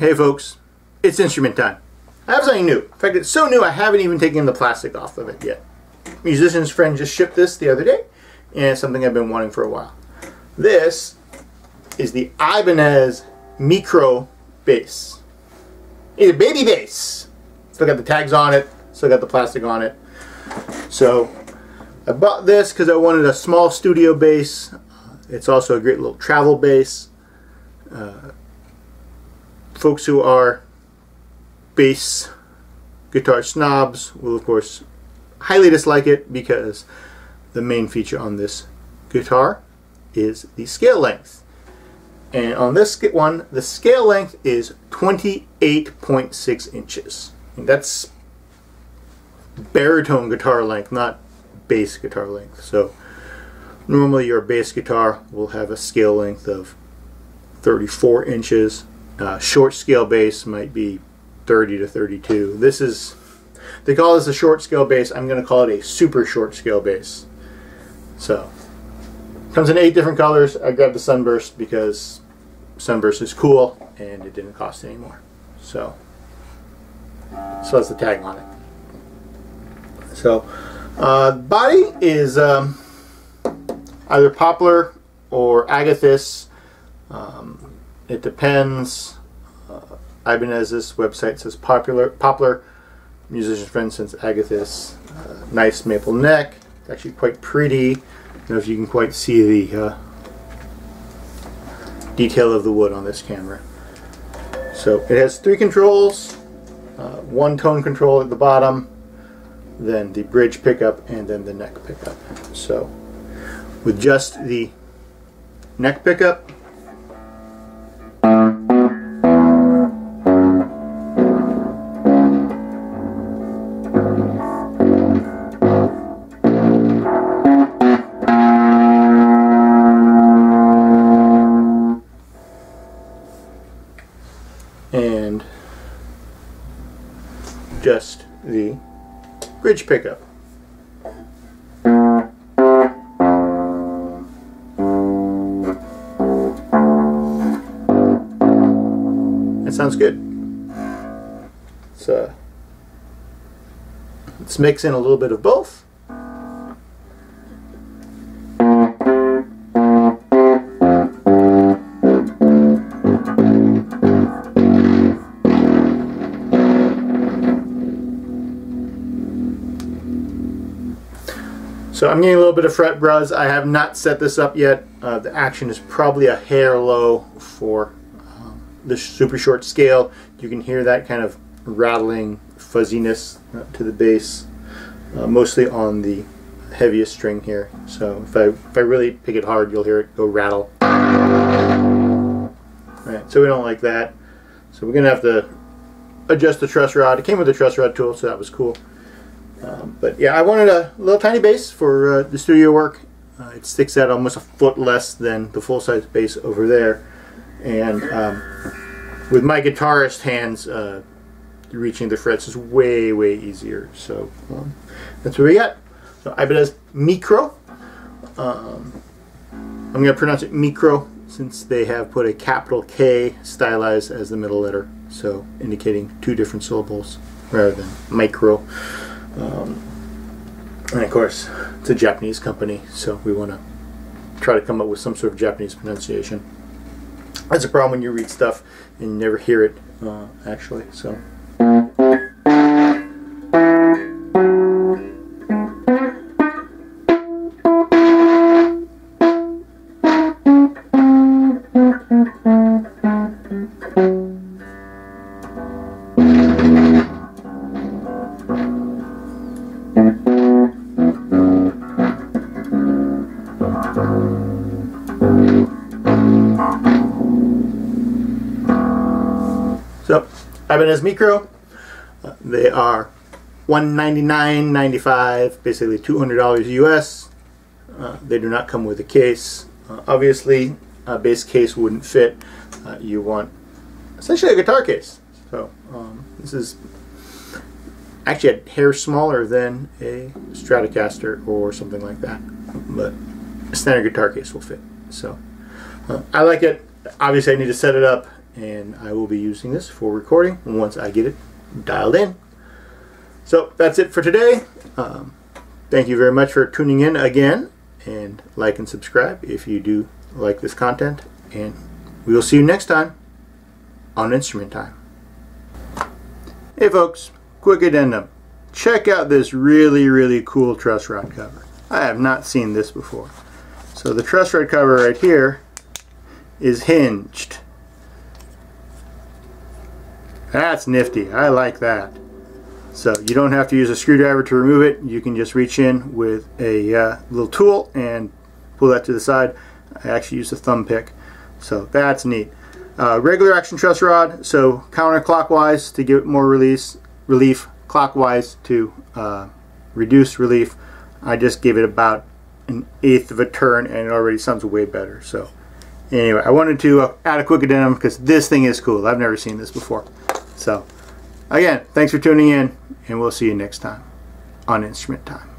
Hey folks, it's instrument time. I have something new. In fact, it's so new I haven't even taken the plastic off of it yet. Musician's friend just shipped this the other day, and it's something I've been wanting for a while. This is the Ibanez MiKro Bass. It's a baby bass. Still got the tags on it, still got the plastic on it. So I bought this because I wanted a small studio bass. It's also a great little travel bass. Uh, folks who are bass guitar snobs will of course highly dislike it because the main feature on this guitar is the scale length. And on this one, the scale length is 28.6 inches. And that's baritone guitar length, not bass guitar length. So normally your bass guitar will have a scale length of 34 inches uh, short scale bass might be 30 to 32. This is, they call this a short scale bass. I'm going to call it a super short scale bass. So, comes in eight different colors. I grabbed the Sunburst because Sunburst is cool and it didn't cost any more. So, so that's the tag on it. So, uh, body is um, either poplar or agathis. Um, it depends. Uh, Ibanez's website says popular, poplar, musician's friend since Agathis. Uh, nice maple neck. It's actually quite pretty. I don't know if you can quite see the uh, detail of the wood on this camera. So it has three controls, uh, one tone control at the bottom, then the bridge pickup, and then the neck pickup. So with just the neck pickup, just the bridge pickup. That sounds good. So let's mix in a little bit of both. So I'm getting a little bit of fret buzz. I have not set this up yet. Uh, the action is probably a hair low for um, the super short scale. You can hear that kind of rattling fuzziness uh, to the bass, uh, mostly on the heaviest string here. So if I, if I really pick it hard, you'll hear it go rattle. Right, so we don't like that. So we're going to have to adjust the truss rod. It came with a truss rod tool, so that was cool. Um, but yeah, I wanted a little tiny bass for uh, the studio work. Uh, it sticks out almost a foot less than the full-size bass over there. And um, with my guitarist hands, uh, reaching the frets is way, way easier. So um, that's what we got. So Ibanez MiKro. Um, I'm going to pronounce it MiKro since they have put a capital K stylized as the middle letter. So indicating two different syllables rather than micro. Um, and of course, it's a Japanese company, so we want to try to come up with some sort of Japanese pronunciation. That's a problem when you read stuff and you never hear it, uh, actually. So. So, Ibanez MiKro, uh, they are $199.95, basically $200 US. Uh, they do not come with a case. Uh, obviously, a bass case wouldn't fit. Uh, you want essentially a guitar case. So, um, this is actually a hair smaller than a Stratocaster or something like that. But a standard guitar case will fit. So, uh, I like it. Obviously, I need to set it up and I will be using this for recording once I get it dialed in. So that's it for today. Um, thank you very much for tuning in again and like and subscribe if you do like this content and we will see you next time on Instrument Time. Hey folks, quick addendum. Check out this really really cool truss rod cover. I have not seen this before. So the truss rod cover right here is hinged. That's nifty. I like that. So you don't have to use a screwdriver to remove it. You can just reach in with a uh, little tool and pull that to the side. I actually use a thumb pick. So that's neat. Uh, regular action truss rod, so counterclockwise to give more release, relief, clockwise to uh, reduce relief. I just gave it about an eighth of a turn and it already sounds way better. So anyway, I wanted to uh, add a quick addendum because this thing is cool. I've never seen this before. So again, thanks for tuning in and we'll see you next time on Instrument Time.